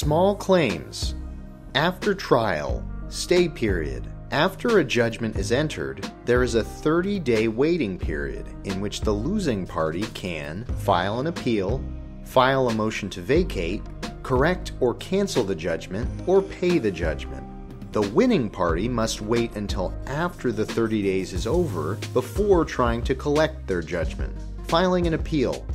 Small claims. After trial, stay period. After a judgment is entered, there is a 30 day waiting period in which the losing party can file an appeal, file a motion to vacate, correct or cancel the judgment, or pay the judgment. The winning party must wait until after the 30 days is over before trying to collect their judgment. Filing an appeal.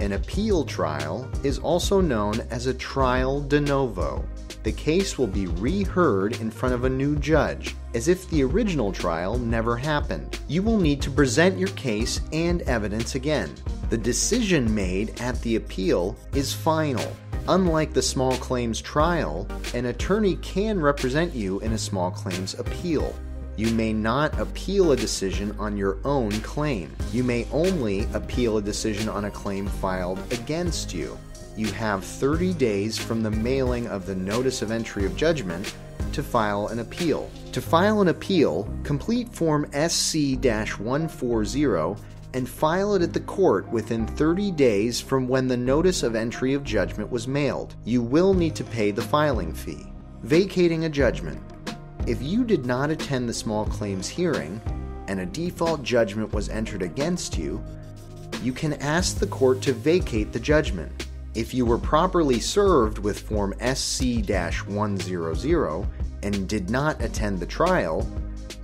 An appeal trial is also known as a trial de novo. The case will be reheard in front of a new judge, as if the original trial never happened. You will need to present your case and evidence again. The decision made at the appeal is final. Unlike the small claims trial, an attorney can represent you in a small claims appeal. You may not appeal a decision on your own claim. You may only appeal a decision on a claim filed against you. You have 30 days from the mailing of the notice of entry of judgment to file an appeal. To file an appeal, complete Form SC 140 and file it at the court within 30 days from when the notice of entry of judgment was mailed. You will need to pay the filing fee. Vacating a judgment. If you did not attend the small claims hearing and a default judgment was entered against you, you can ask the court to vacate the judgment. If you were properly served with Form SC 100 and did not attend the trial,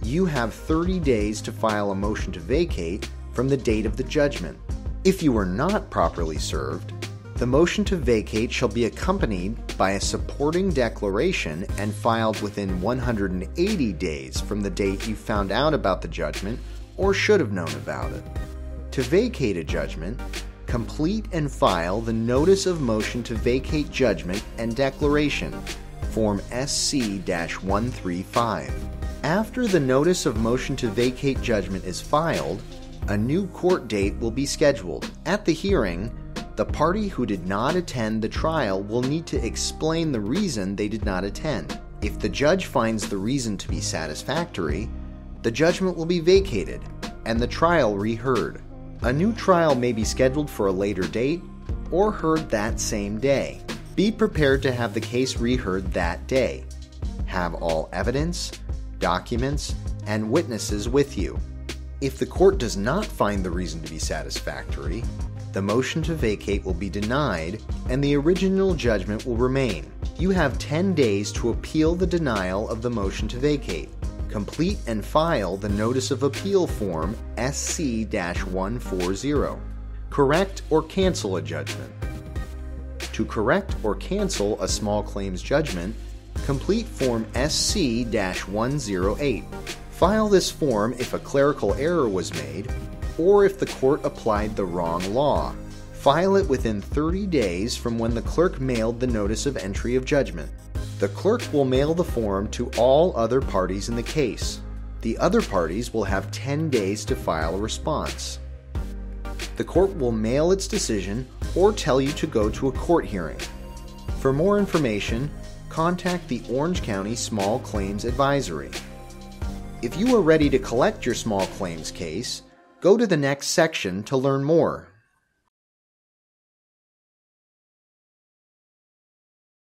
you have 30 days to file a motion to vacate from the date of the judgment. If you were not properly served, the motion to vacate shall be accompanied by a supporting declaration and filed within 180 days from the date you found out about the judgment or should have known about it. To vacate a judgment, complete and file the Notice of Motion to Vacate Judgment and Declaration, Form SC 135. After the Notice of Motion to Vacate Judgment is filed, a new court date will be scheduled. At the hearing, the party who did not attend the trial will need to explain the reason they did not attend. If the judge finds the reason to be satisfactory, the judgment will be vacated and the trial reheard. A new trial may be scheduled for a later date or heard that same day. Be prepared to have the case reheard that day. Have all evidence, documents, and witnesses with you. If the court does not find the reason to be satisfactory, the motion to vacate will be denied and the original judgment will remain. You have 10 days to appeal the denial of the motion to vacate. Complete and file the Notice of Appeal Form SC 140. Correct or cancel a judgment. To correct or cancel a small claims judgment, complete Form SC 108. File this form if a clerical error was made or if the court applied the wrong law. File it within 30 days from when the clerk mailed the notice of entry of judgment. The clerk will mail the form to all other parties in the case. The other parties will have 10 days to file a response. The court will mail its decision or tell you to go to a court hearing. For more information, contact the Orange County Small Claims Advisory. If you are ready to collect your small claims case, go to the next section to learn more.